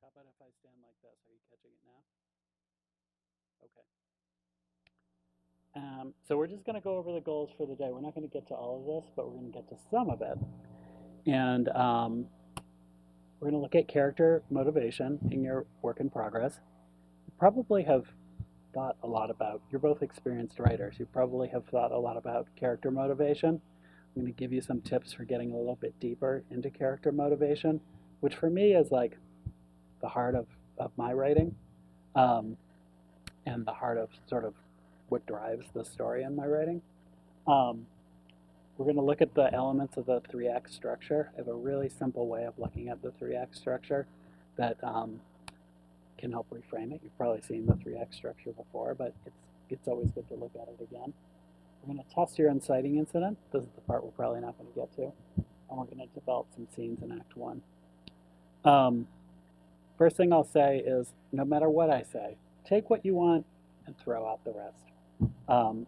how about if I stand like this? Are you catching it now? Okay. Um, so we're just going to go over the goals for the day. We're not going to get to all of this, but we're going to get to some of it. And um, we're going to look at character motivation in your work in progress. You probably have thought a lot about, you're both experienced writers, you probably have thought a lot about character motivation. I'm going to give you some tips for getting a little bit deeper into character motivation, which for me is like the heart of, of my writing um, and the heart of sort of what drives the story in my writing. Um, we're going to look at the elements of the 3-act structure. I have a really simple way of looking at the 3-act structure that um, can help reframe it. You've probably seen the 3-act structure before, but it's, it's always good to look at it again. We're going to test your inciting incident. This is the part we're probably not going to get to. And we're going to develop some scenes in Act 1. Um, first thing I'll say is, no matter what I say, take what you want and throw out the rest. Um,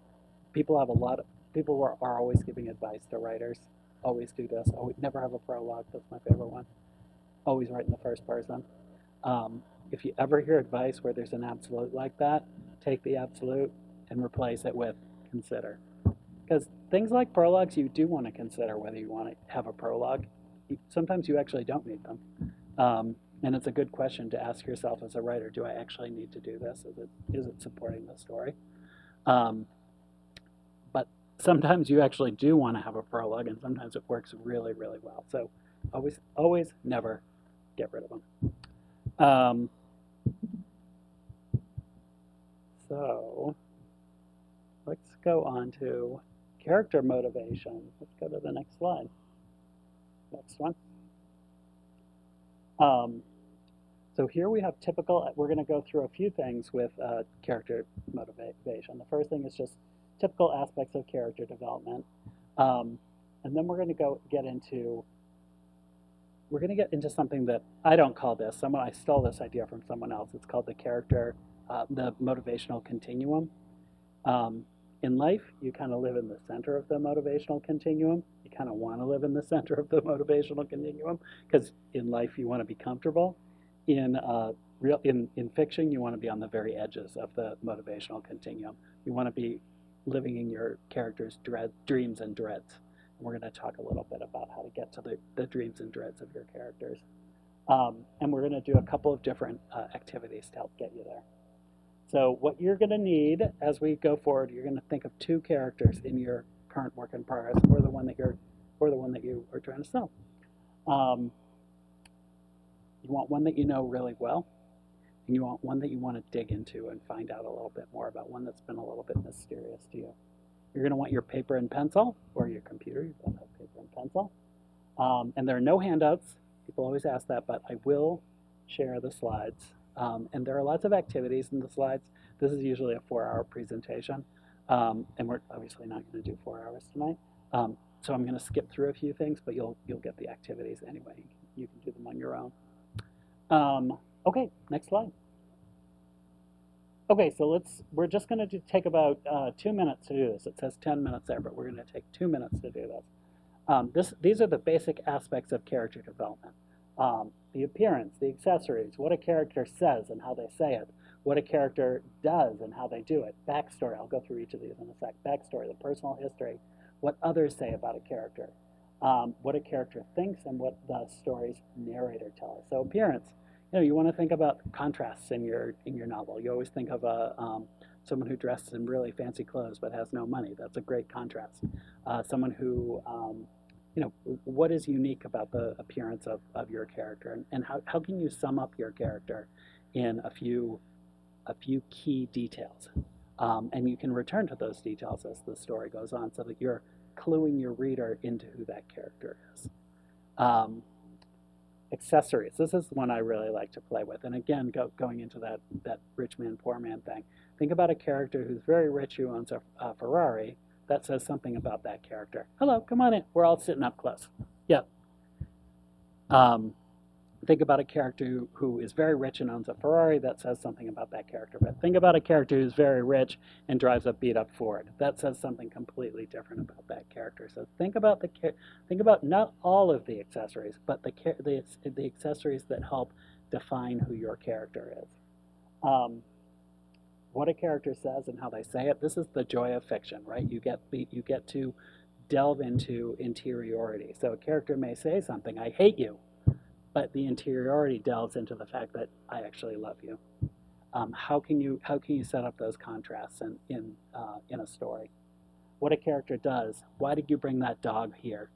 people have a lot of, people are, are always giving advice to writers. Always do this. Always, never have a prologue. That's my favorite one. Always write in the first person. Um, if you ever hear advice where there's an absolute like that, take the absolute and replace it with consider. Because things like prologues, you do want to consider whether you want to have a prologue. Sometimes you actually don't need them. Um, and it's a good question to ask yourself as a writer, do I actually need to do this? Is it, is it supporting the story? Um, but sometimes you actually do want to have a prologue, and sometimes it works really, really well. So always, always, never get rid of them. Um, so let's go on to character motivation. Let's go to the next slide. Next one. Um, so here we have typical, we're going to go through a few things with uh, character motivation. The first thing is just typical aspects of character development. Um, and then we're going to go get into, we're going to get into something that I don't call this, someone, I stole this idea from someone else. It's called the character, uh, the motivational continuum. Um, in life, you kind of live in the center of the motivational continuum. You kind of want to live in the center of the motivational continuum because in life you want to be comfortable in uh, real in, in fiction, you want to be on the very edges of the motivational continuum. You want to be living in your character's dread, dreams and dreads. And we're going to talk a little bit about how to get to the, the dreams and dreads of your characters. Um, and we're going to do a couple of different uh, activities to help get you there. So what you're going to need as we go forward, you're going to think of two characters in your current work in progress, or the one that you're, or the one that you are trying to sell. Um, you want one that you know really well, and you want one that you want to dig into and find out a little bit more about, one that's been a little bit mysterious to you. You're going to want your paper and pencil, or your computer, you both have paper and pencil. Um, and there are no handouts. People always ask that, but I will share the slides. Um, and there are lots of activities in the slides. This is usually a four-hour presentation, um, and we're obviously not going to do four hours tonight. Um, so I'm going to skip through a few things, but you'll you'll get the activities anyway. You can do them on your own. Um, okay, next slide. Okay, so let's, we're just going to take about uh, two minutes to do this. It says 10 minutes there, but we're going to take two minutes to do this. Um, this. These are the basic aspects of character development. Um, the appearance, the accessories, what a character says and how they say it, what a character does and how they do it, backstory, I'll go through each of these in a sec, backstory, the personal history, what others say about a character, um, what a character thinks and what the story's narrator tells us. So appearance, you know, you want to think about contrasts in your in your novel. You always think of a um, someone who dresses in really fancy clothes but has no money. That's a great contrast. Uh, someone who um, you know, what is unique about the appearance of, of your character and, and how, how can you sum up your character in a few a few key details. Um, and you can return to those details as the story goes on so that you're cluing your reader into who that character is. Um, accessories. This is one I really like to play with. And again, go, going into that, that rich man, poor man thing. Think about a character who's very rich who owns a, a Ferrari. That says something about that character. Hello, come on in. We're all sitting up close. Yep. Um, think about a character who, is very rich and owns a Ferrari, that says something about that character. But think about a character who's very rich and drives a beat up Ford. That says something completely different about that character. So think about the think about not all of the accessories, but the the, the accessories that help define who your character is. Um, what a character says and how they say it. This is the joy of fiction, right? You get you get to delve into interiority. So a character may say something, "I hate you," but the interiority delves into the fact that I actually love you. Um, how can you how can you set up those contrasts in in uh, in a story? What a character does. Why did you bring that dog here?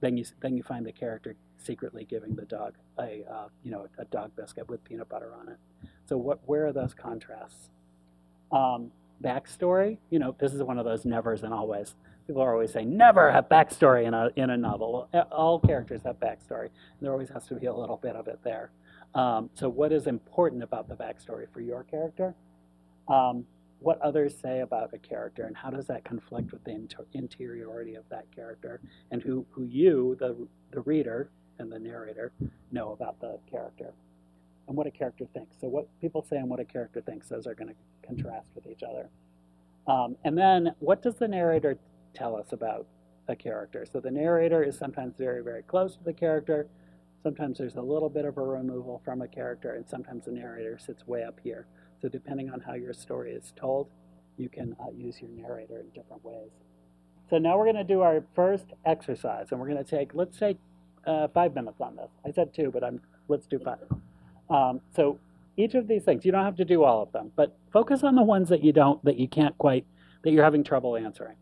Then you then you find the character secretly giving the dog a uh, you know a dog biscuit with peanut butter on it. So what where are those contrasts? Um, backstory. You know this is one of those nevers and always. People are always saying never have backstory in a in a novel. All characters have backstory. There always has to be a little bit of it there. Um, so what is important about the backstory for your character? Um, what others say about a character and how does that conflict with the inter interiority of that character and who, who you, the, the reader and the narrator, know about the character and what a character thinks. So what people say and what a character thinks, those are going to contrast with each other. Um, and then what does the narrator tell us about a character? So the narrator is sometimes very, very close to the character, Sometimes there's a little bit of a removal from a character, and sometimes the narrator sits way up here. So depending on how your story is told, you can uh, use your narrator in different ways. So now we're going to do our first exercise, and we're going to take, let's take uh, five minutes on this. I said two, but I'm, let's do five. Um, so each of these things, you don't have to do all of them, but focus on the ones that you don't, that you can't quite, that you're having trouble answering.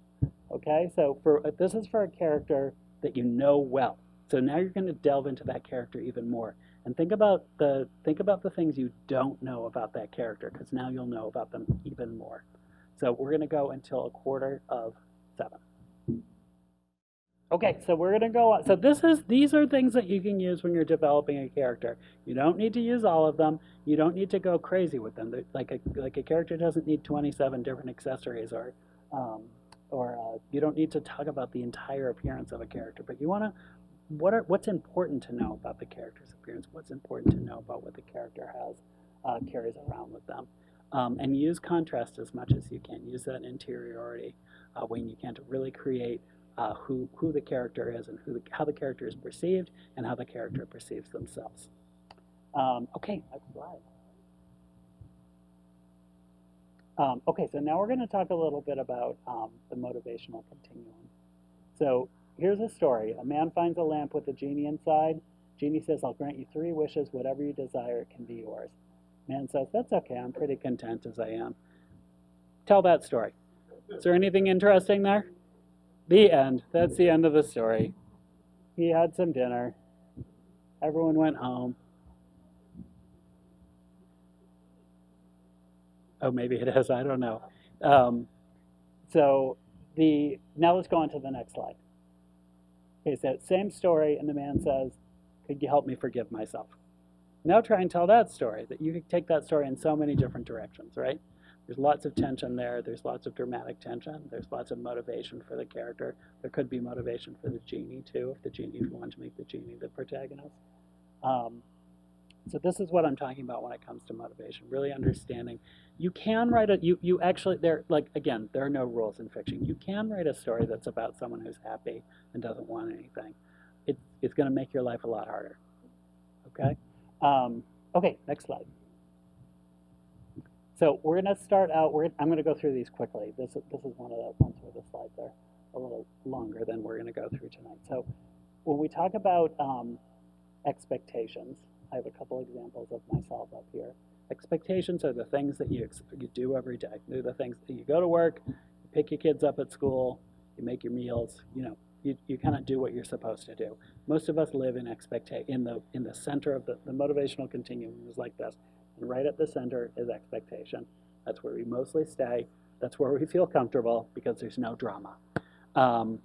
Okay, so for this is for a character that you know well. So now you're going to delve into that character even more. And think about the think about the things you don't know about that character, because now you'll know about them even more. So we're going to go until a quarter of seven. Okay, so we're going to go on. So this is these are things that you can use when you're developing a character. You don't need to use all of them. You don't need to go crazy with them. Like a like a character doesn't need 27 different accessories or um, or uh, you don't need to talk about the entire appearance of a character, but you want to what are what's important to know about the character's appearance? What's important to know about what the character has uh, carries around with them? Um, and use contrast as much as you can. Use that interiority uh, when you can to really create uh, who who the character is and who the, how the character is perceived and how the character perceives themselves. Um, okay, next slide. Um, okay, so now we're going to talk a little bit about um, the motivational continuum. So Here's a story. A man finds a lamp with a genie inside. Genie says, I'll grant you three wishes. Whatever you desire can be yours. Man says, That's okay. I'm pretty content as I am. Tell that story. Is there anything interesting there? The end. That's the end of the story. He had some dinner. Everyone went home. Oh, maybe it is. I don't know. Um, so the now let's go on to the next slide. Okay, so same story, and the man says, Could you help me forgive myself? Now try and tell that story, that you could take that story in so many different directions, right? There's lots of tension there. There's lots of dramatic tension. There's lots of motivation for the character. There could be motivation for the genie, too, if the genie, if you want to make the genie the protagonist. Um, so this is what I'm talking about when it comes to motivation, really understanding. You can write a, you, you actually, there, like, again, there are no rules in fiction. You can write a story that's about someone who's happy and doesn't want anything. It, it's going to make your life a lot harder. Okay? Um, okay, next slide. So we're going to start out, we're, I'm going to go through these quickly. This, this is one of the ones where the slides are a little longer than we're going to go through tonight. So when we talk about um, expectations, I have a couple examples of myself up here. Expectations are the things that you, you do every day. They're the things that you go to work, you pick your kids up at school, you make your meals, you know, you, you kind of do what you're supposed to do. Most of us live in expectation in the in the center of the, the motivational continuum is like this. And right at the center is expectation. That's where we mostly stay. That's where we feel comfortable because there's no drama. Um,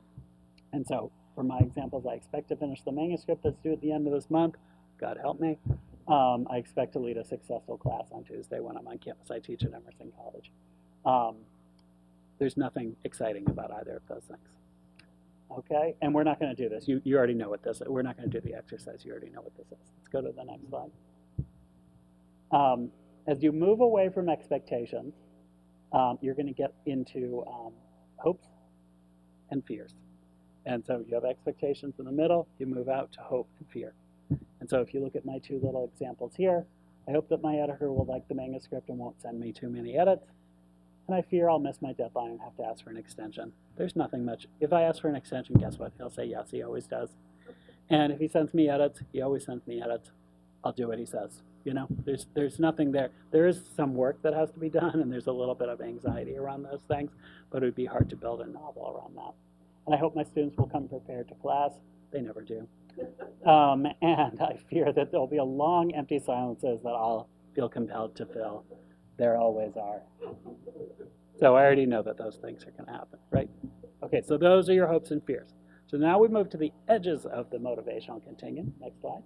and so for my examples, I expect to finish the manuscript that's due at the end of this month. God help me. Um, I expect to lead a successful class on Tuesday when I'm on campus. I teach at Emerson College. Um, there's nothing exciting about either of those things. Okay, and we're not going to do this. You, you already know what this is. We're not going to do the exercise. You already know what this is. Let's go to the next slide. Um, as you move away from expectations, um, you're going to get into um, hopes and fears. And so you have expectations in the middle, you move out to hope and fear. And so if you look at my two little examples here, I hope that my editor will like the manuscript and won't send me too many edits. And I fear I'll miss my deadline and have to ask for an extension. There's nothing much. If I ask for an extension, guess what? He'll say yes, he always does. And if he sends me edits, he always sends me edits. I'll do what he says. You know, there's there's nothing there. There is some work that has to be done, and there's a little bit of anxiety around those things, but it would be hard to build a novel around that. And I hope my students will come prepared to class. They never do. Um, and I fear that there'll be a long empty silences that I'll feel compelled to fill. There always are. So I already know that those things are going to happen, right? Okay, so those are your hopes and fears. So now we move to the edges of the motivational continuum. Next slide.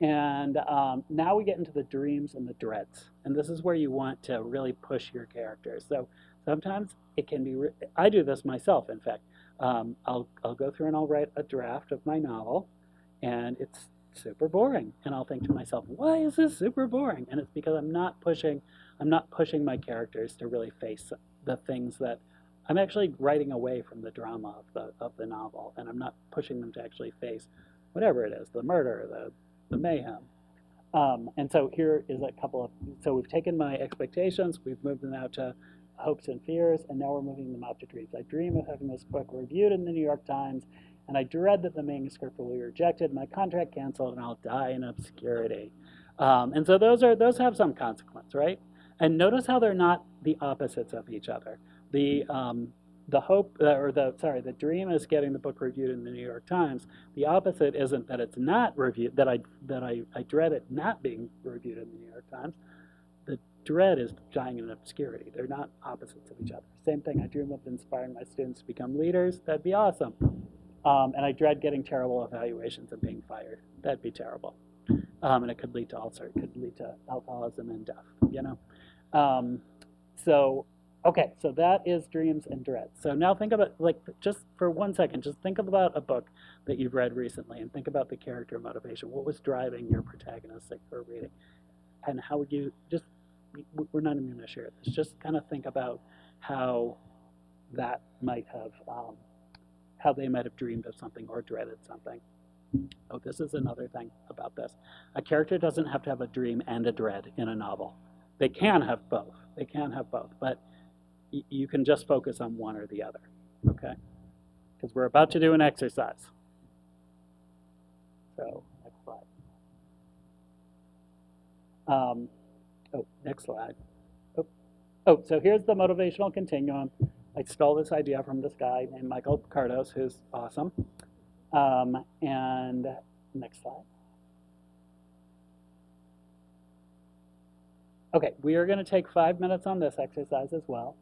And um, now we get into the dreams and the dreads. And this is where you want to really push your characters. So sometimes it can be, I do this myself, in fact. Um, I'll, I'll go through and I'll write a draft of my novel, and it's super boring. And I'll think to myself, why is this super boring? And it's because I'm not pushing, I'm not pushing my characters to really face the things that I'm actually writing away from the drama of the, of the novel, and I'm not pushing them to actually face whatever it is, the murder, the the mayhem. Um, and so here is a couple of, so we've taken my expectations, we've moved them out to hopes and fears, and now we're moving them out to dreams. I dream of having this book reviewed in the New York Times, and I dread that the manuscript will be rejected, my contract canceled, and I'll die in obscurity. Um, and so those are those have some consequence, right? And notice how they're not the opposites of each other. The um, the hope uh, or the sorry the dream is getting the book reviewed in the New York Times. The opposite isn't that it's not reviewed that I that I, I dread it not being reviewed in the New York Times. Dread is dying in obscurity. They're not opposites of each other. Same thing. I dream of inspiring my students to become leaders. That'd be awesome. Um, and I dread getting terrible evaluations and being fired. That'd be terrible. Um, and it could lead to ulcer. It could lead to alcoholism and death. You know. Um, so Okay, so that is dreams and dreads. So now think about, like, just for one second, just think about a book that you've read recently and think about the character motivation. What was driving your protagonist for reading? And how would you, just, we're not even going to share this, just kind of think about how that might have, um, how they might have dreamed of something or dreaded something. Oh, this is another thing about this. A character doesn't have to have a dream and a dread in a novel. They can have both. They can have both, but you can just focus on one or the other, okay? Because we're about to do an exercise. So, next slide. Um, oh, next slide. Oh. oh, so here's the motivational continuum. I stole this idea from this guy named Michael Kardos, who's awesome. Um, and next slide. Okay, we are going to take five minutes on this exercise as well.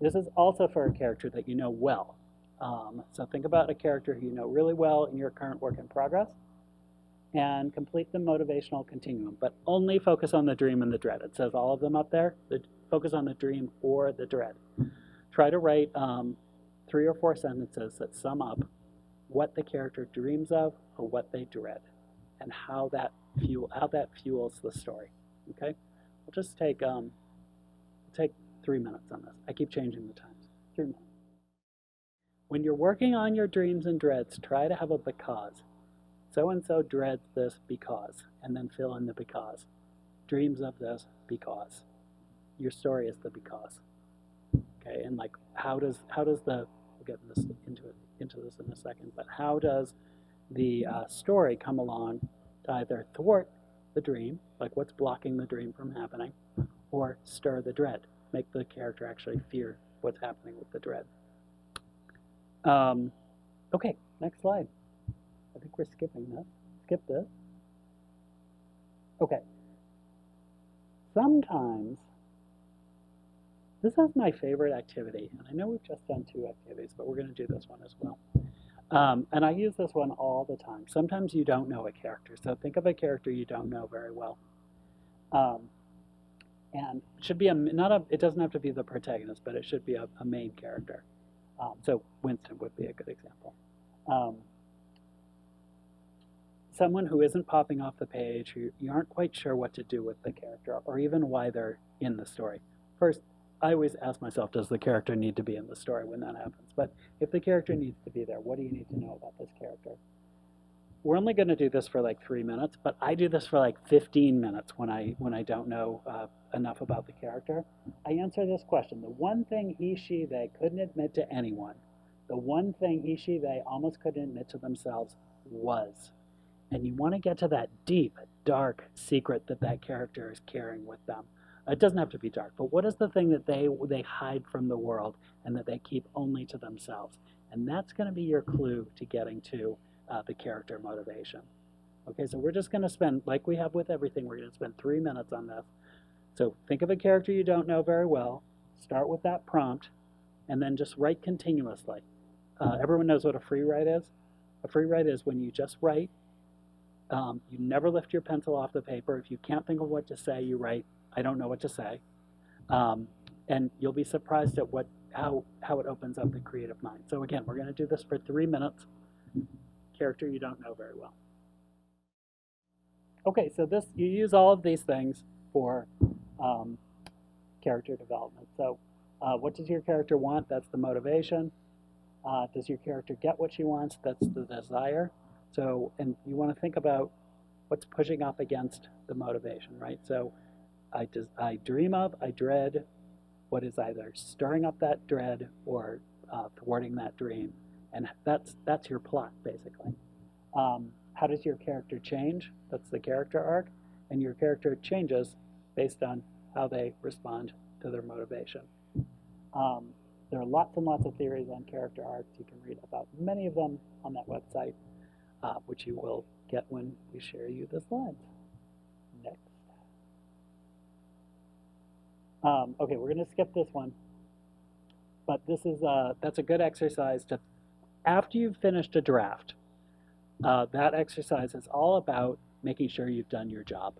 This is also for a character that you know well. Um, so think about a character who you know really well in your current work in progress and complete the motivational continuum, but only focus on the dream and the dread. It says all of them up there. The, focus on the dream or the dread. Try to write um, three or four sentences that sum up what the character dreams of or what they dread and how that fuel how that fuels the story. Okay? We'll just take um, take three minutes on this. I keep changing the times. Three minutes. When you're working on your dreams and dreads, try to have a because. So and so dreads this because, and then fill in the because. Dreams of this because. Your story is the because. Okay, and like how does how does the we'll get this into into this in a second, but how does the uh, story come along to either thwart the dream, like what's blocking the dream from happening, or stir the dread? make the character actually fear what's happening with the dread. Um, okay, next slide. Think we're skipping this. Skip this. Okay. Sometimes, this is my favorite activity, and I know we've just done two activities, but we're going to do this one as well. Um, and I use this one all the time. Sometimes you don't know a character, so think of a character you don't know very well. Um, and it should be a not a it doesn't have to be the protagonist but it should be a, a main character um, so winston would be a good example um, someone who isn't popping off the page who you aren't quite sure what to do with the character or even why they're in the story first i always ask myself does the character need to be in the story when that happens but if the character needs to be there what do you need to know about this character we're only going to do this for like three minutes, but I do this for like 15 minutes when I when I don't know uh, enough about the character. I answer this question: the one thing he, she, they couldn't admit to anyone, the one thing he, she, they almost couldn't admit to themselves was. And you want to get to that deep, dark secret that that character is carrying with them. It doesn't have to be dark, but what is the thing that they they hide from the world and that they keep only to themselves? And that's going to be your clue to getting to uh, the character motivation. Okay, so we're just going to spend, like we have with everything, we're going to spend three minutes on this. So think of a character you don't know very well, start with that prompt, and then just write continuously. Uh, everyone knows what a free write is? A free write is when you just write, um, you never lift your pencil off the paper. If you can't think of what to say, you write, I don't know what to say. Um, and you'll be surprised at what how, how it opens up the creative mind. So again, we're going to do this for three minutes character you don't know very well. Okay, so this you use all of these things for um, character development. So uh, what does your character want? That's the motivation. Uh, does your character get what she wants? That's the desire. So, and you want to think about what's pushing up against the motivation, right? So I, I dream of, I dread what is either stirring up that dread or uh, thwarting that dream and that's that's your plot basically. Um, how does your character change? That's the character arc, and your character changes based on how they respond to their motivation. Um, there are lots and lots of theories on character arcs. You can read about many of them on that website, uh, which you will get when we share you the slides. Next. Um, okay, we're going to skip this one, but this is uh, that's a good exercise to after you've finished a draft, uh, that exercise is all about making sure you've done your job.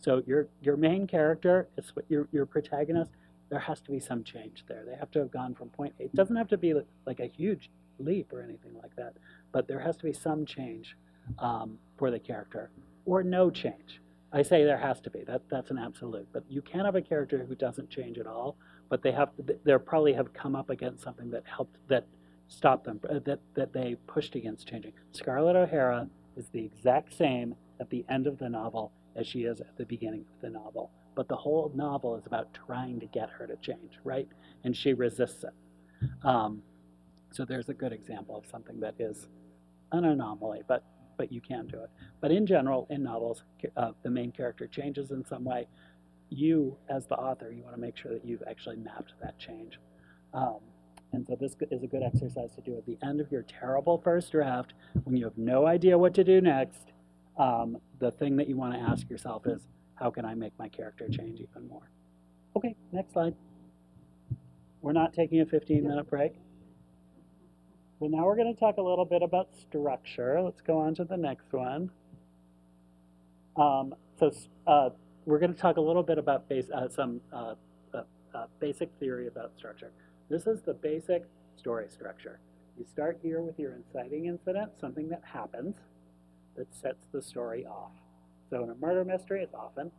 So your your main character is your your protagonist. There has to be some change there. They have to have gone from point A. It doesn't have to be like a huge leap or anything like that, but there has to be some change um, for the character, or no change. I say there has to be. That that's an absolute. But you can have a character who doesn't change at all, but they have to, they probably have come up against something that helped that stop them, uh, that, that they pushed against changing. Scarlett O'Hara is the exact same at the end of the novel as she is at the beginning of the novel. But the whole novel is about trying to get her to change, right? And she resists it. Um, so there's a good example of something that is an anomaly, but but you can do it. But in general, in novels, uh, the main character changes in some way. You, as the author, you want to make sure that you've actually mapped that change. Um, and so this is a good exercise to do at the end of your terrible first draft when you have no idea what to do next. Um, the thing that you want to ask yourself is, how can I make my character change even more? Okay, next slide. We're not taking a 15 minute break. So now we're going to talk a little bit about structure. Let's go on to the next one. Um, so uh, we're going to talk a little bit about base, uh, some uh, uh, uh basic theory about structure. This is the basic story structure. You start here with your inciting incident, something that happens that sets the story off. So in a murder mystery, it's often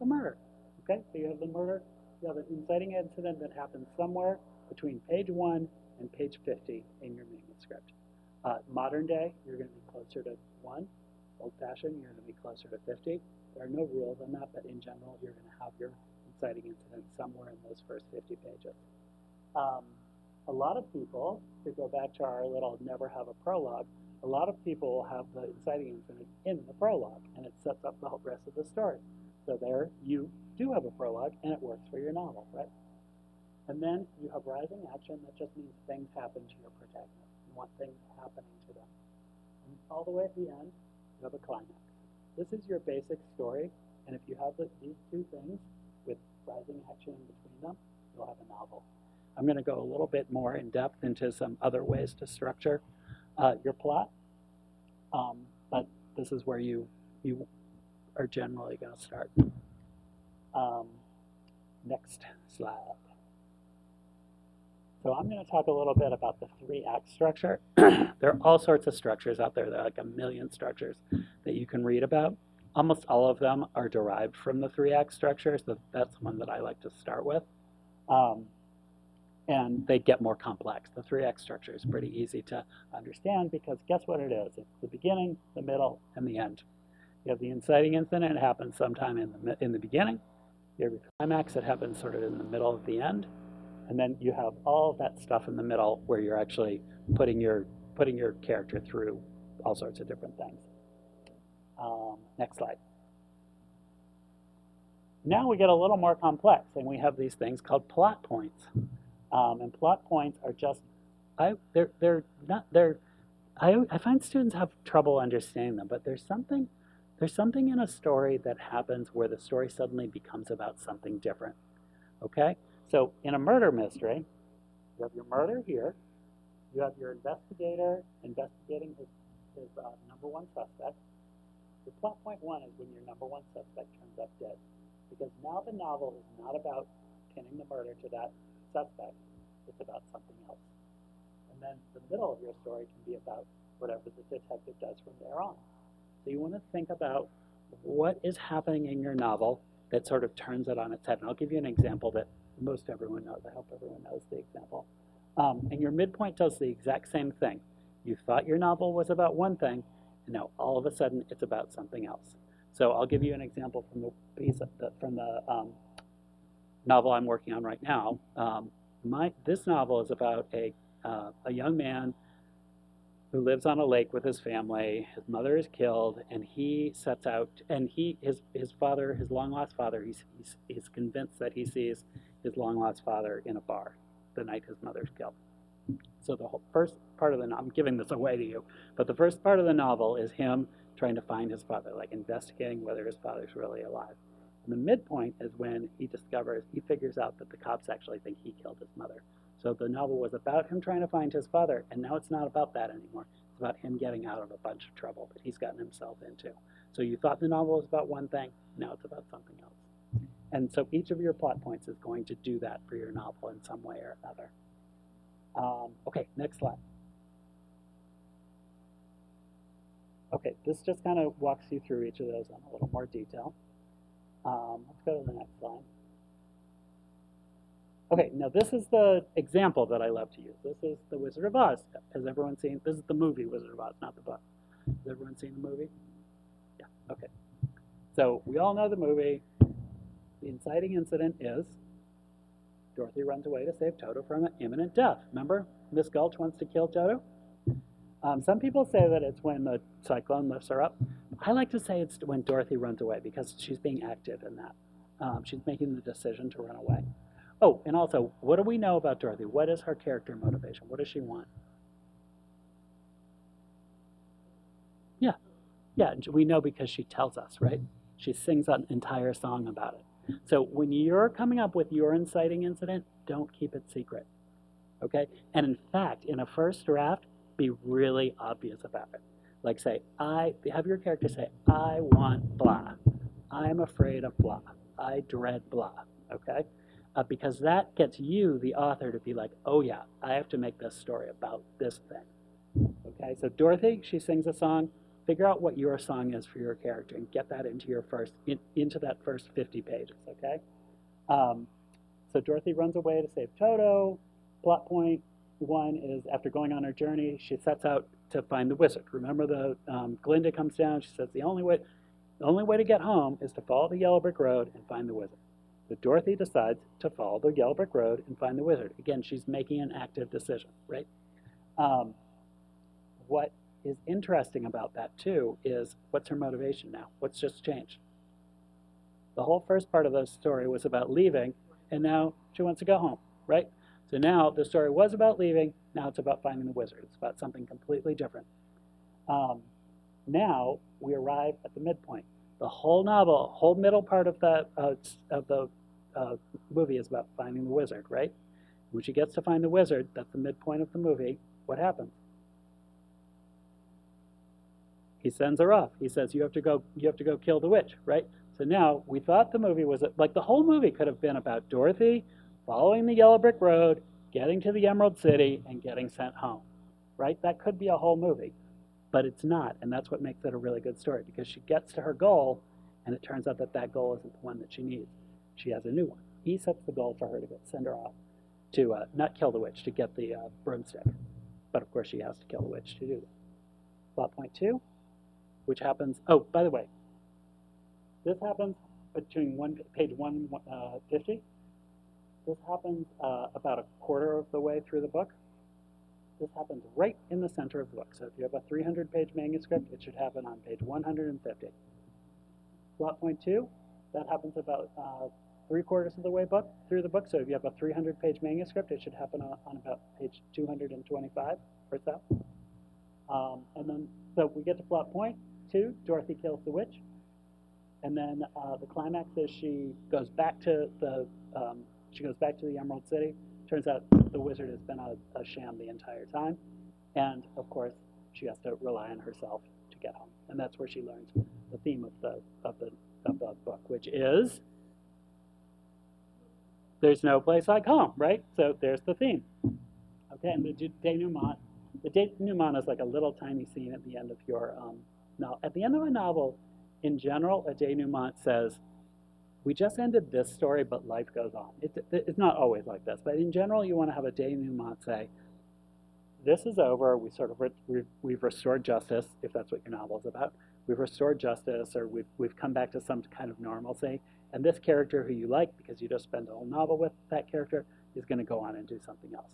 the murder. Okay, so you have the murder, you have an inciting incident that happens somewhere between page 1 and page 50 in your manuscript. Uh, modern day, you're going to be closer to 1. Old-fashioned, you're going to be closer to 50. There are no rules on that, but in general, you're going to have your inciting incident somewhere in those first 50 pages. Um, a lot of people, to go back to our little never have a prologue, a lot of people will have the inciting incident in the prologue, and it sets up the whole rest of the story. So there you do have a prologue, and it works for your novel, right? And then you have rising action. That just means things happen to your protagonist. You want things happening to them. And all the way at the end, you have a climax. This is your basic story, and if you have the, these two things with rising action in between them, you'll have a novel. I'm going to go a little bit more in depth into some other ways to structure uh, your plot, um, but this is where you, you are generally going to start. Um, next slide. So I'm going to talk a little bit about the three-act structure. there are all sorts of structures out there. There are like a million structures that you can read about. Almost all of them are derived from the three-act structure, so that's one that I like to start with. Um, and they get more complex. The 3-act structure is pretty easy to understand because guess what it is? It's the beginning, the middle, and the end. You have the inciting incident, it happens sometime in the, in the beginning. You have your climax, it happens sort of in the middle of the end. And then you have all that stuff in the middle where you're actually putting your, putting your character through all sorts of different things. Um, next slide. Now we get a little more complex, and we have these things called plot points. Um, and plot points are just, I, they're, they're not, they're, I, I find students have trouble understanding them, but there's something, there's something in a story that happens where the story suddenly becomes about something different. Okay? So in a murder mystery, you have your murder here, you have your investigator investigating his, his uh, number one suspect. The plot point one is when your number one suspect turns up dead. Because now the novel is not about pinning the murder to that suspect, it's about something else. And then the middle of your story can be about whatever the detective does from there on. So you want to think about what is happening in your novel that sort of turns it on its head. And I'll give you an example that most everyone knows. I hope everyone knows the example. Um, and your midpoint does the exact same thing. You thought your novel was about one thing, and now all of a sudden it's about something else. So I'll give you an example from the piece the, from the um, novel I'm working on right now. Um, my, this novel is about a, uh, a young man who lives on a lake with his family. His mother is killed, and he sets out, and he, his, his father, his long lost father, he's, he's, he's convinced that he sees his long lost father in a bar the night his mother's killed. So the whole first part of the novel, I'm giving this away to you, but the first part of the novel is him trying to find his father, like investigating whether his father's really alive. And the midpoint is when he discovers, he figures out that the cops actually think he killed his mother. So the novel was about him trying to find his father, and now it's not about that anymore. It's about him getting out of a bunch of trouble that he's gotten himself into. So you thought the novel was about one thing, now it's about something else. And so each of your plot points is going to do that for your novel in some way or another. Um, okay, next slide. Okay, this just kind of walks you through each of those in a little more detail. Um, let's go to the next slide. Okay, now this is the example that I love to use. This is The Wizard of Oz. Has everyone seen? This is the movie Wizard of Oz, not the book. Has everyone seen the movie? Yeah, okay. So we all know the movie. The inciting incident is Dorothy runs away to save Toto from imminent death. Remember, Miss Gulch wants to kill Toto? Um, some people say that it's when the cyclone lifts her up. I like to say it's when Dorothy runs away because she's being active in that. Um, she's making the decision to run away. Oh, and also, what do we know about Dorothy? What is her character motivation? What does she want? Yeah, yeah, we know because she tells us, right? She sings an entire song about it. So when you're coming up with your inciting incident, don't keep it secret, okay? And in fact, in a first draft, be really obvious about it. Like say, I, have your character say, I want blah. I'm afraid of blah. I dread blah, okay? Uh, because that gets you, the author, to be like, oh yeah, I have to make this story about this thing. Okay, so Dorothy, she sings a song. Figure out what your song is for your character and get that into your first, in, into that first 50 pages, okay? Um, so Dorothy runs away to save Toto. Plot point one is after going on her journey, she sets out to find the wizard. Remember the um, Glinda comes down, she says the only way, the only way to get home is to follow the yellow brick road and find the wizard. So Dorothy decides to follow the yellow brick road and find the wizard. Again, she's making an active decision, right? Um, what is interesting about that too is what's her motivation now? What's just changed? The whole first part of the story was about leaving, and now she wants to go home, right? So now the story was about leaving, now it's about finding the wizard. It's about something completely different. Um, now we arrive at the midpoint. The whole novel, whole middle part of the, uh, of the uh, movie is about finding the wizard, right? When she gets to find the wizard, that's the midpoint of the movie, what happens? He sends her off. He says, you have to go, you have to go kill the witch, right? So now we thought the movie was, like the whole movie could have been about Dorothy following the yellow brick road, getting to the Emerald City, and getting sent home, right? That could be a whole movie, but it's not, and that's what makes it a really good story because she gets to her goal, and it turns out that that goal isn't the one that she needs. She has a new one. He sets the goal for her to go send her off to uh, not kill the witch, to get the uh, broomstick. But of course, she has to kill the witch to do that. Plot point two, which happens. Oh, by the way, this happens between one page one uh. This happens uh, about a quarter of the way through the book. This happens right in the center of the book. So if you have a 300-page manuscript, it should happen on page 150. Plot point two, that happens about uh, three quarters of the way book through the book. So if you have a 300-page manuscript, it should happen on, on, about page 225 or so. Um, and then, so we get to plot point two, Dorothy kills the witch. And then uh, the climax is she goes back to the um, she goes back to the Emerald City. Turns out the wizard has been a, a sham the entire time, and of course she has to rely on herself to get home. And that's where she learns the theme of the of the of the book, which is there's no place like home, right? So there's the theme. Okay, and the denouement, the denouement is like a little tiny scene at the end of your um, novel. At the end of a novel, in general, a denouement says, we just ended this story, but life goes on. It, it, it's not always like this, but in general, you want to have a denouement say, this is over, we sort of, re we've restored justice, if that's what your novel is about. We've restored justice, or we've, we've come back to some kind of normalcy, and this character who you like, because you just spend a whole novel with that character, is going to go on and do something else.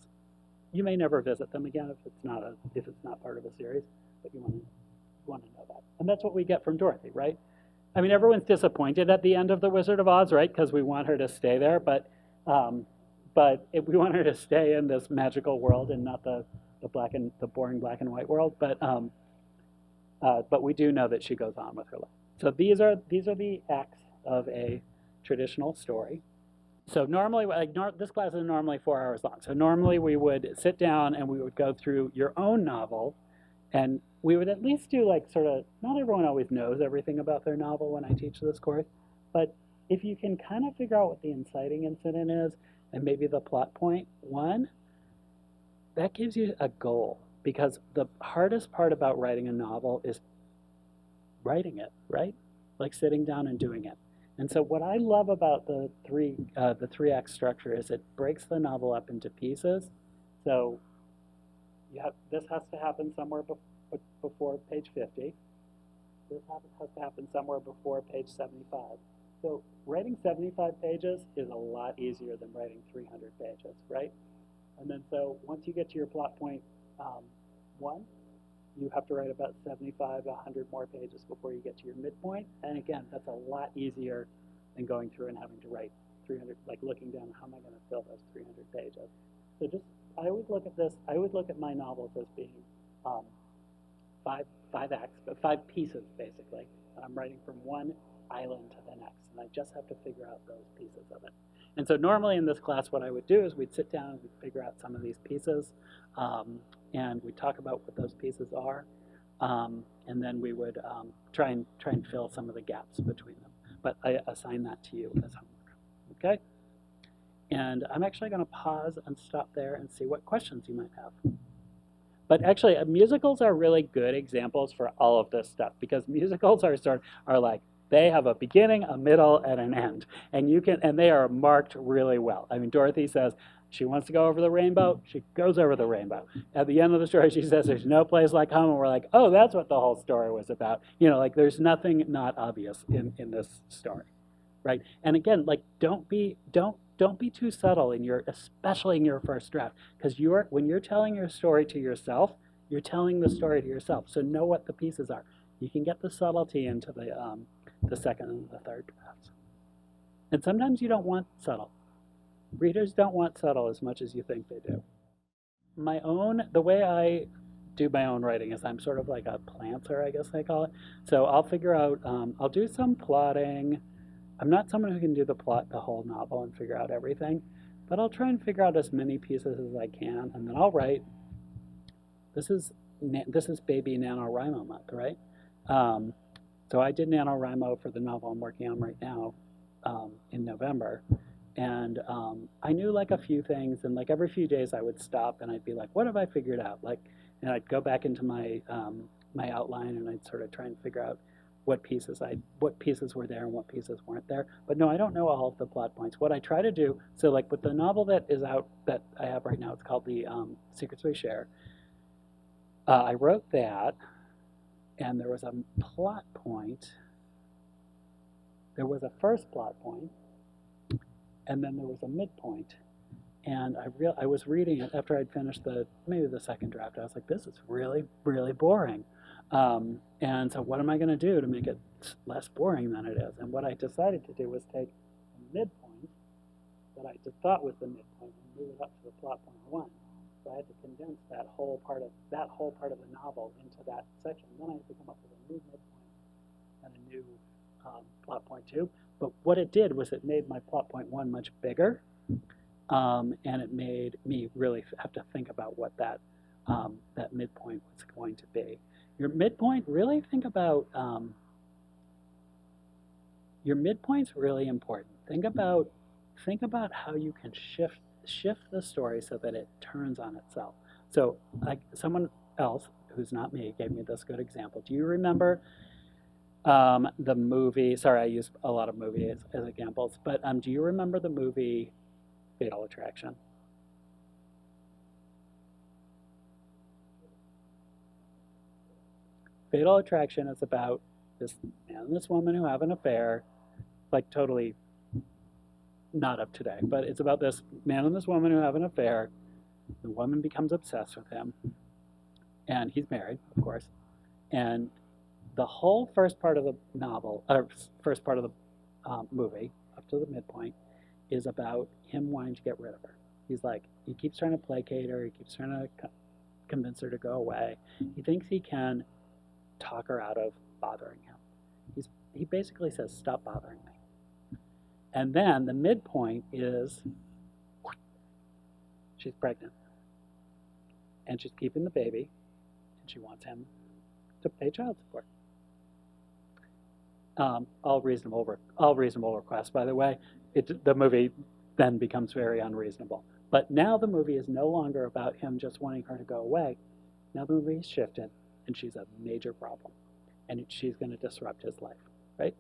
You may never visit them again if it's not a if it's not part of a series, but you want to want to know that. And that's what we get from Dorothy, right? I mean, everyone's disappointed at the end of The Wizard of Oz, right? Because we want her to stay there, but um, but we want her to stay in this magical world and not the the black and the boring black and white world. But um, uh, but we do know that she goes on with her life. So these are these are the acts of a traditional story. So normally, like nor this class is normally four hours long. So normally we would sit down and we would go through your own novel, and we would at least do like sort of. Not everyone always knows everything about their novel when I teach this course, but if you can kind of figure out what the inciting incident is and maybe the plot point one, that gives you a goal because the hardest part about writing a novel is writing it, right? Like sitting down and doing it. And so what I love about the three uh, the three act structure is it breaks the novel up into pieces. So have this has to happen somewhere be before page 50. This has to happen somewhere before page 75. So writing 75 pages is a lot easier than writing 300 pages, right? And then so once you get to your plot point um, one, you have to write about 75, 100 more pages before you get to your midpoint. And again, that's a lot easier than going through and having to write 300, like looking down, how am I going to fill those 300 pages? So just, I would look at this, I would look at my novels as being um, five, five acts, but five pieces basically. And I'm writing from one island to the next, and I just have to figure out those pieces of it. And so normally in this class, what I would do is we'd sit down and we'd figure out some of these pieces, um, and we'd talk about what those pieces are, um, and then we would um, try and try and fill some of the gaps between them. But I assign that to you as homework. Okay? And I'm actually going to pause and stop there and see what questions you might have. But actually, uh, musicals are really good examples for all of this stuff because musicals are sort are like they have a beginning, a middle, and an end. And you can and they are marked really well. I mean, Dorothy says she wants to go over the rainbow, she goes over the rainbow. At the end of the story, she says there's no place like home, and we're like, oh, that's what the whole story was about. You know, like there's nothing not obvious in, in this story. Right? And again, like don't be don't don't be too subtle in your especially in your first draft. Because you're when you're telling your story to yourself, you're telling the story to yourself. So know what the pieces are. You can get the subtlety into the um, the second and the third drafts. And sometimes you don't want subtle. Readers don't want subtle as much as you think they do. My own, the way I do my own writing is I'm sort of like a plantser, I guess they call it. So I'll figure out, um, I'll do some plotting. I'm not someone who can do the plot, the whole novel, and figure out everything, but I'll try and figure out as many pieces as I can, and then I'll write. This is this is baby NaNoWriMo month, right? Um, so I did NaNoWriMo for the novel I'm working on right now um, in November. And um, I knew like a few things, and like every few days I would stop and I'd be like, what have I figured out? Like, and I'd go back into my um, my outline and I'd sort of try and figure out what pieces I what pieces were there and what pieces weren't there. But no, I don't know all of the plot points. What I try to do, so like with the novel that is out that I have right now, it's called the um, Secrets We Share. Uh, I wrote that, and there was a plot point. There was a first plot point, and then there was a midpoint. And I real I was reading it after I'd finished the maybe the second draft. I was like, this is really really boring. Um, and so what am I going to do to make it less boring than it is? And what I decided to do was take a midpoint that I just thought was the midpoint and move it up to the plot point one. So I had to condense that whole part of that whole part of the novel into that section. Then I had to come up with a new midpoint and a new um, plot point two. But what it did was it made my plot point one much bigger, um, and it made me really have to think about what that um, that midpoint was going to be. Your midpoint, really think about um, your midpoint's really important. Think about think about how you can shift shift the story so that it turns on itself. So, like someone else who's not me gave me this good example. Do you remember um, the movie? Sorry, I use a lot of movies as, as examples, but um, do you remember the movie Fatal Attraction? Fatal Attraction is about this man and this woman who have an affair, like totally not of today, but it's about this man and this woman who have an affair. The woman becomes obsessed with him, and he's married, of course. And the whole first part of the novel, or first part of the um, movie, up to the midpoint, is about him wanting to get rid of her. He's like, he keeps trying to placate her, he keeps trying to co- convince her to go away. He thinks he can talk her out of bothering him. He's, he basically says, Stop bothering me. And then the midpoint is she's pregnant. And she's keeping the baby, and she wants him to pay child support. Um, all reasonable, all reasonable requests, by the way. It, the movie then becomes very unreasonable. But now the movie is no longer about him just wanting her to go away. Now the movie has shifted and she's a major problem. And she's going to disrupt his life, right?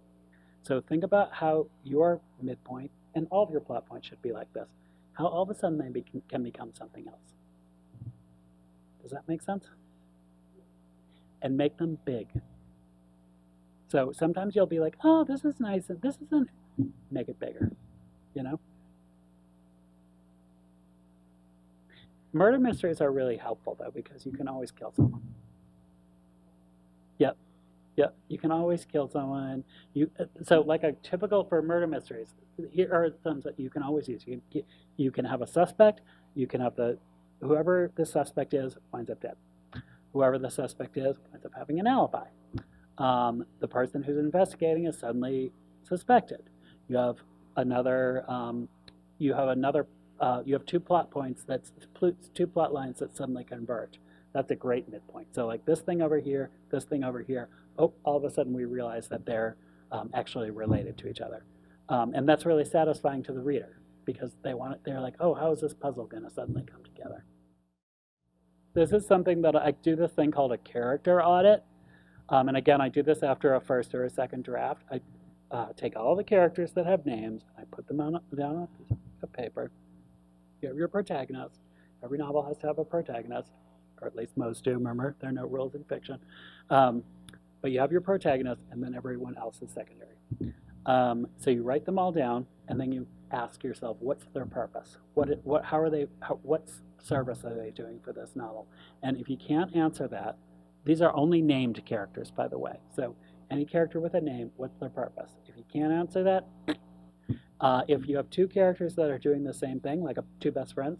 So think about how your midpoint and all of your plot points should be like this. How all of a sudden they be, can become something else. Does that make sense? And make them big. So sometimes you'll be like, oh, this is nice, and this isn't. Make it bigger, you know? Murder mysteries are really helpful, though, because you can always kill someone. Yep. Yep. You can always kill someone. You so like a typical for murder mysteries. Here are some that you can always use. You can you can have a suspect. You can have the whoever the suspect is winds up dead. Whoever the suspect is winds up having an alibi. Um, the person who's investigating is suddenly suspected. You have another. Um, you have another. Uh, you have two plot points that's two plot lines that suddenly converge. That's a great midpoint. So like this thing over here, this thing over here, oh, all of a sudden we realize that they're um, actually related to each other. Um, and that's really satisfying to the reader because they want it, they're like, oh, how is this puzzle going to suddenly come together? This is something that I do this thing called a character audit. Um, and again, I do this after a first or a second draft. I uh, take all the characters that have names, I put them on, down on a paper. You have your protagonist. Every novel has to have a protagonist or at least most do, remember, there are no rules in fiction. Um, but you have your protagonist, and then everyone else is secondary. Um, so you write them all down, and then you ask yourself, what's their purpose? What, what, how are they, how, what service are they doing for this novel? And if you can't answer that, these are only named characters, by the way. So any character with a name, what's their purpose? If you can't answer that, uh, if you have two characters that are doing the same thing, like a, two best friends,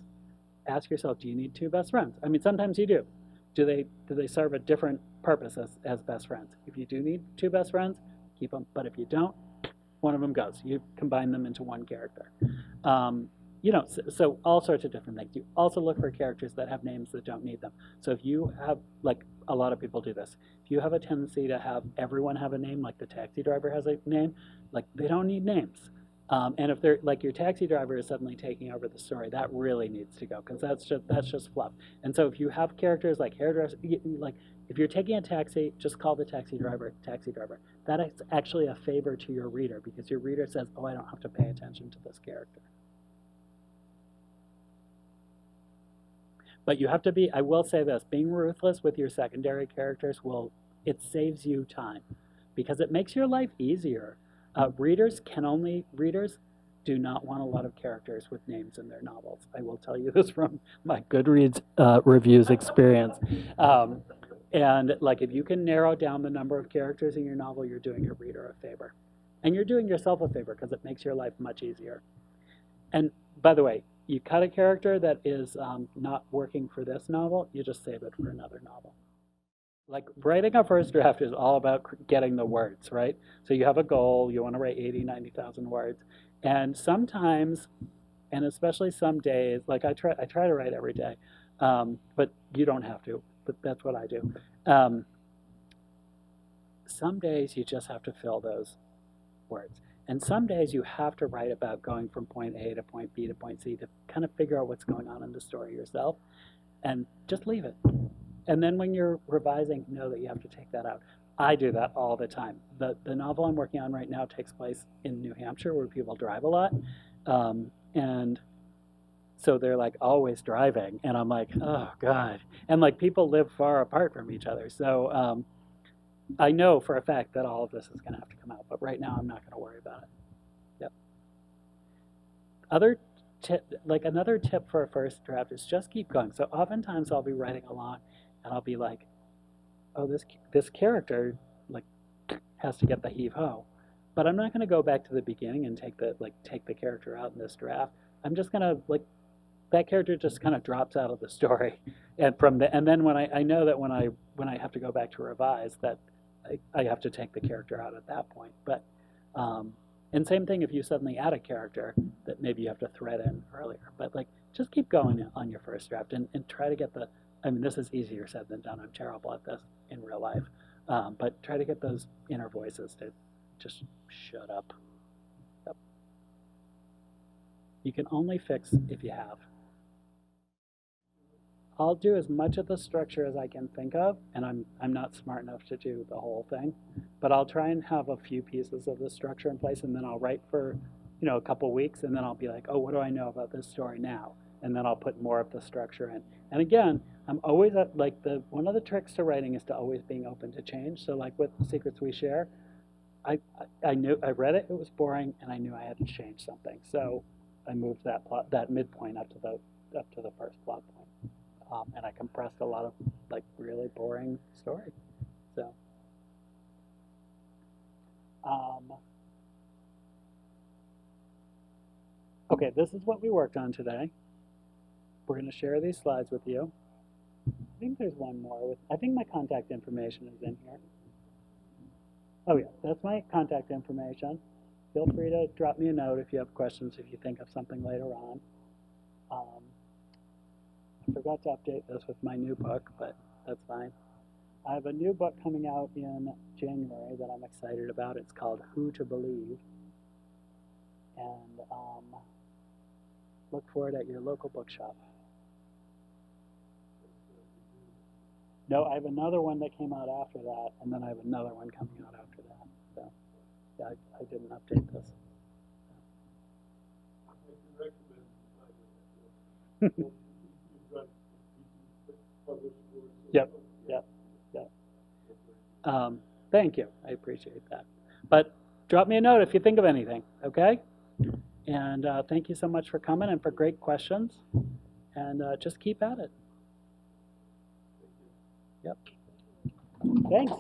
ask yourself, do you need two best friends? I mean, sometimes you do. Do they do they serve a different purpose as, as best friends? If you do need two best friends, keep them. But if you don't, one of them goes. You combine them into one character. Um, you know, so, so, all sorts of different things. You also look for characters that have names that don't need them. So if you have, like a lot of people do this, if you have a tendency to have everyone have a name, like the taxi driver has a name, like they don't need names. Um, and if they're like your taxi driver is suddenly taking over the story, that really needs to go because that's just that's just fluff. And so if you have characters like hairdresser, like if you're taking a taxi, just call the taxi driver taxi driver. That is actually a favor to your reader because your reader says, "Oh, I don't have to pay attention to this character." But you have to be. I will say this: being ruthless with your secondary characters will it saves you time because it makes your life easier. Uh, readers can only readers do not want a lot of characters with names in their novels. I will tell you this from my Goodreads uh, reviews experience. Um, and like if you can narrow down the number of characters in your novel, you're doing your reader a favor. And you're doing yourself a favor because it makes your life much easier. And by the way, you cut a character that is um, not working for this novel, you just save it for another novel. Like writing a first draft is all about getting the words, right? So you have a goal, you want to write 80, 90,000 words. And sometimes, and especially some days, like I try, I try to write every day, um, but you don't have to, but that's what I do. Um, some days you just have to fill those words. And some days you have to write about going from point A to point B to point C to kind of figure out what's going on in the story yourself and just leave it. And then when you're revising, know that you have to take that out. I do that all the time. The, the novel I'm working on right now takes place in New Hampshire where people drive a lot. Um, and so they're like always driving. And I'm like, oh, God. And like people live far apart from each other. So um, I know for a fact that all of this is going to have to come out. But right now I'm not going to worry about it. Yep. Other tip, like another tip for a first draft is just keep going. So oftentimes I'll be writing along and I'll be like, oh, this this character like has to get the heave ho, but I'm not going to go back to the beginning and take the like take the character out in this draft. I'm just going to like that character just kind of drops out of the story, and from the and then when I I know that when I when I have to go back to revise that I, I have to take the character out at that point, but. Um, and same thing if you suddenly add a character that maybe you have to thread in earlier. But like, just keep going on your first draft and, and try to get the I mean, this is easier said than done. I'm terrible at this in real life. Um, but try to get those inner voices to just shut up. Yep. You can only fix if you have. I'll do as much of the structure as I can think of, and I'm, I'm not smart enough to do the whole thing, but I'll try and have a few pieces of the structure in place, and then I'll write for, you know, a couple weeks, and then I'll be like, oh, what do I know about this story now? And then I'll put more of the structure in. And again, I'm always at, like the one of the tricks to writing is to always being open to change. So like with the secrets we share, I, I, I knew I read it, it was boring, and I knew I had to change something. So I moved that plot that midpoint up to the up to the first plot point, um, and I compressed a lot of like really boring story. So. Um, okay, this is what we worked on today. We're going to share these slides with you. I think there's one more. With, I think my contact information is in here. Oh yeah, that's my contact information. Feel free to drop me a note if you have questions, if you think of something later on. Um, I forgot to update this with my new book, but that's fine. I have a new book coming out in January that I'm excited about. It's called Who to Believe. And um, look for it at your local bookshop. No, I have another one that came out after that, and then I have another one coming out after that. So, yeah, I, I didn't update this. Yep, yep, yep. Um, thank you. I appreciate that. But drop me a note if you think of anything, okay? And uh, thank you so much for coming and for great questions. And uh, just keep at it. Yep. Thanks.